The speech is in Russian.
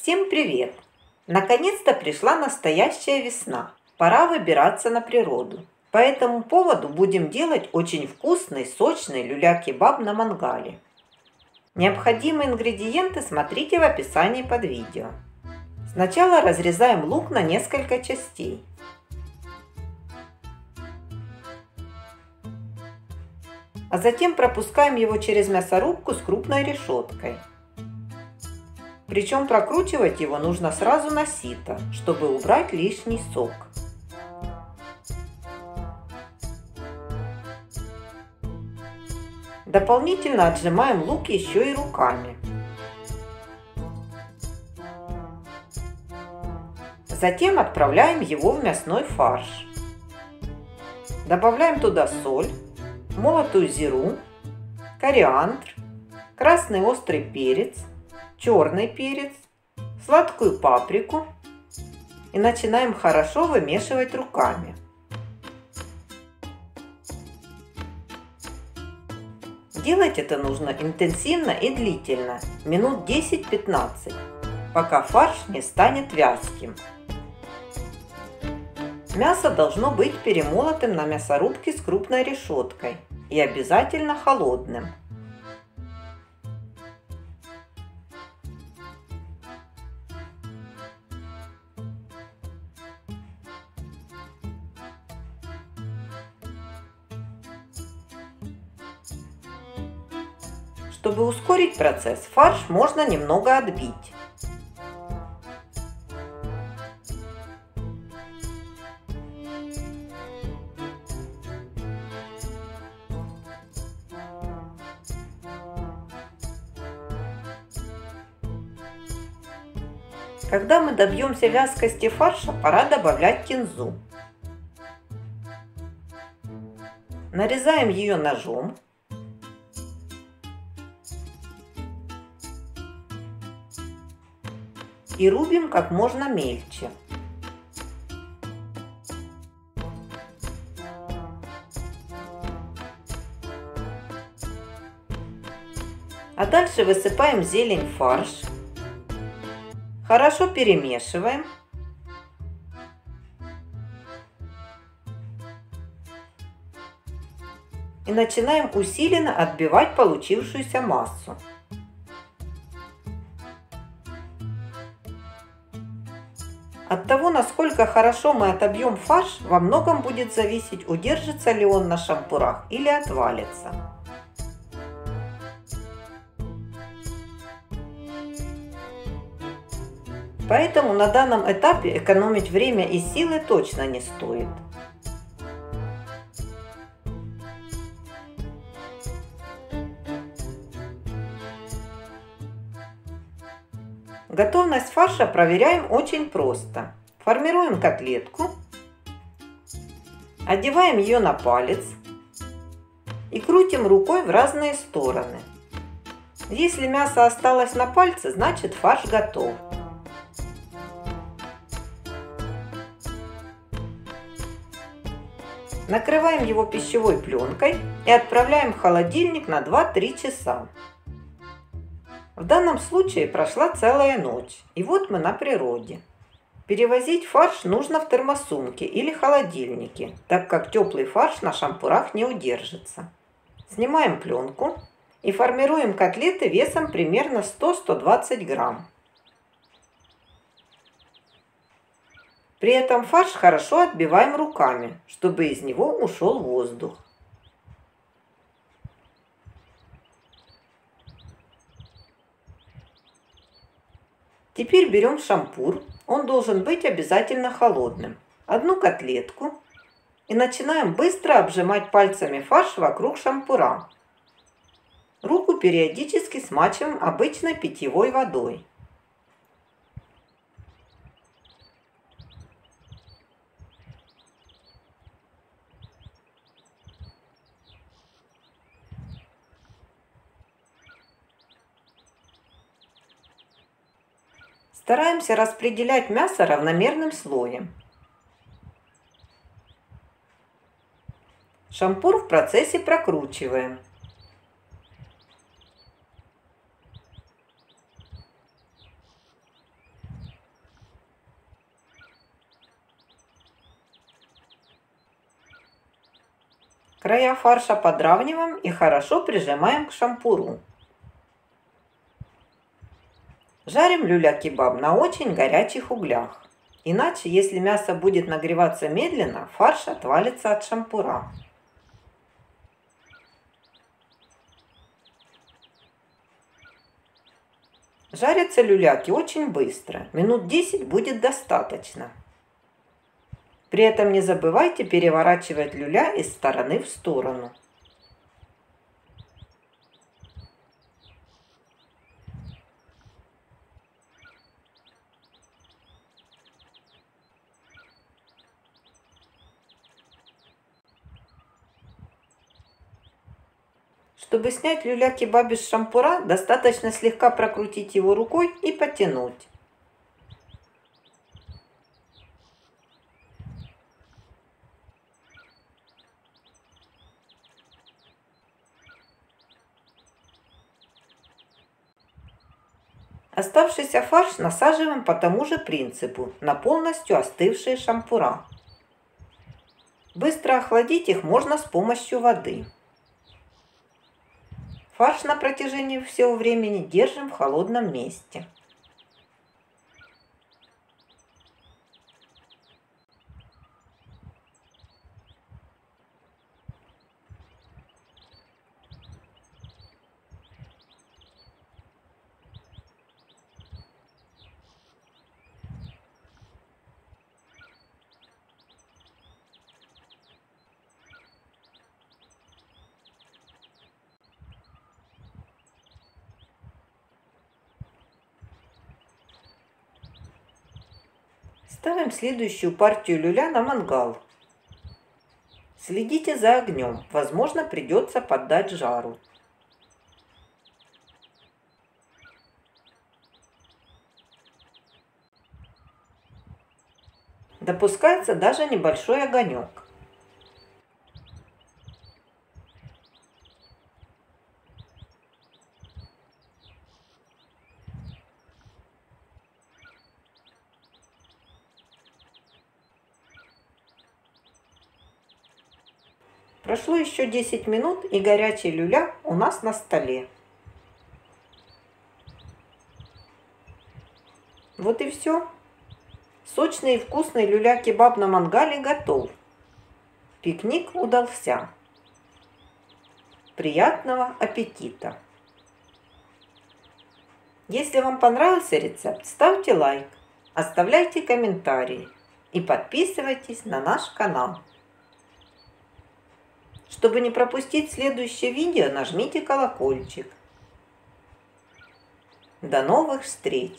Всем привет! Наконец-то пришла настоящая весна. Пора выбираться на природу. По этому поводу будем делать очень вкусный, сочный люля-кебаб на мангале. Необходимые ингредиенты смотрите в описании под видео. Сначала разрезаем лук на несколько частей. А затем пропускаем его через мясорубку с крупной решеткой. Причем прокручивать его нужно сразу на сито, чтобы убрать лишний сок. Дополнительно отжимаем лук еще и руками. Затем отправляем его в мясной фарш. Добавляем туда соль, молотую зиру, кориандр, красный острый перец, черный перец, сладкую паприку и начинаем хорошо вымешивать руками. Делать это нужно интенсивно и длительно, минут 10-15, пока фарш не станет вязким. Мясо должно быть перемолотым на мясорубке с крупной решеткой и обязательно холодным. Чтобы ускорить процесс, фарш можно немного отбить. Когда мы добьемся вязкости фарша, пора добавлять кинзу. Нарезаем ее ножом и рубим как можно мельче. А дальше высыпаем зелень фарш. Хорошо перемешиваем. И начинаем усиленно отбивать получившуюся массу. От того, насколько хорошо мы отобьем фарш, во многом будет зависеть, удержится ли он на шампурах или отвалится. Поэтому на данном этапе экономить время и силы точно не стоит. Готовность фарша проверяем очень просто. Формируем котлетку, одеваем ее на палец и крутим рукой в разные стороны. Если мясо осталось на пальце, значит фарш готов. Накрываем его пищевой пленкой и отправляем в холодильник на 2-3 часа. В данном случае прошла целая ночь, и вот мы на природе. Перевозить фарш нужно в термосумке или холодильнике, так как теплый фарш на шампурах не удержится. Снимаем пленку и формируем котлеты весом примерно 100-120 грамм. При этом фарш хорошо отбиваем руками, чтобы из него ушел воздух. Теперь берем шампур. Он должен быть обязательно холодным. Одну котлетку. И начинаем быстро обжимать пальцами фарш вокруг шампура. Руку периодически смачиваем обычной питьевой водой. Стараемся распределять мясо равномерным слоем. Шампур в процессе прокручиваем. Края фарша подравниваем и хорошо прижимаем к шампуру. Жарим люля-кебаб на очень горячих углях. Иначе, если мясо будет нагреваться медленно, фарш отвалится от шампура. Жарятся люляки очень быстро, минут 10 будет достаточно. При этом не забывайте переворачивать люля из стороны в сторону. Чтобы снять люля-кебаб из шампура, достаточно слегка прокрутить его рукой и потянуть. Оставшийся фарш насаживаем по тому же принципу на полностью остывшие шампура. Быстро охладить их можно с помощью воды. Фарш на протяжении всего времени держим в холодном месте. Ставим следующую партию люля на мангал. Следите за огнем, возможно придется поддать жару. Допускается даже небольшой огонек. Прошло еще 10 минут, и горячий люля у нас на столе. Вот и все. Сочный и вкусный люля-кебаб на мангале готов. Пикник удался. Приятного аппетита! Если вам понравился рецепт, ставьте лайк, оставляйте комментарии и подписывайтесь на наш канал. Чтобы не пропустить следующее видео, нажмите колокольчик. До новых встреч!